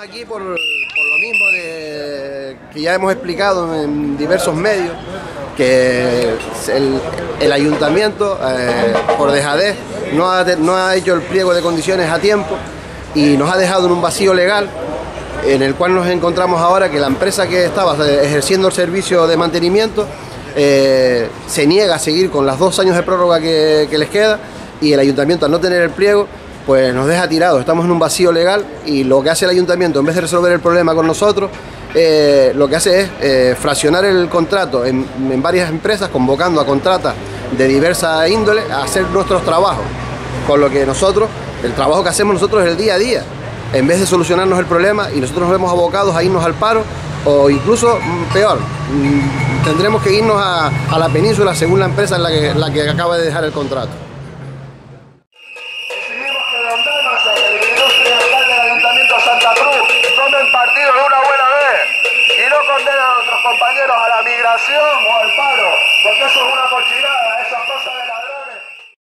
estamos aquí por, lo mismo que ya hemos explicado en diversos medios, que el, ayuntamiento, eh, por dejadez, no ha, no ha hecho el pliego de condiciones a tiempo y nos ha dejado en un vacío legal en el cual nos encontramos ahora que la empresa que estaba eh, ejerciendo el servicio de mantenimiento eh, se niega a seguir con los dos años de prórroga que les queda y el ayuntamiento al no tener el pliego pues nos deja tirados, estamos en un vacío legal y lo que hace el ayuntamiento en vez de resolver el problema con nosotros eh, lo que hace es eh, fraccionar el contrato en, varias empresas convocando a contratas de diversa índole a hacer nuestros trabajos. Con lo que nosotros, el trabajo que hacemos nosotros es el día a día. En vez de solucionarnos el problema y nosotros nos vemos abocados a irnos al paro o incluso mm, peor, mm, tendremos que irnos a, la península según la empresa en la que acaba de dejar el contrato. Exigimos que el ilustre alcalde del Ayuntamiento de Santa Cruz tome el partido de una buena vez. Y no condene a nuestros compañeros a la migración o al paro, porque eso es una cochinada,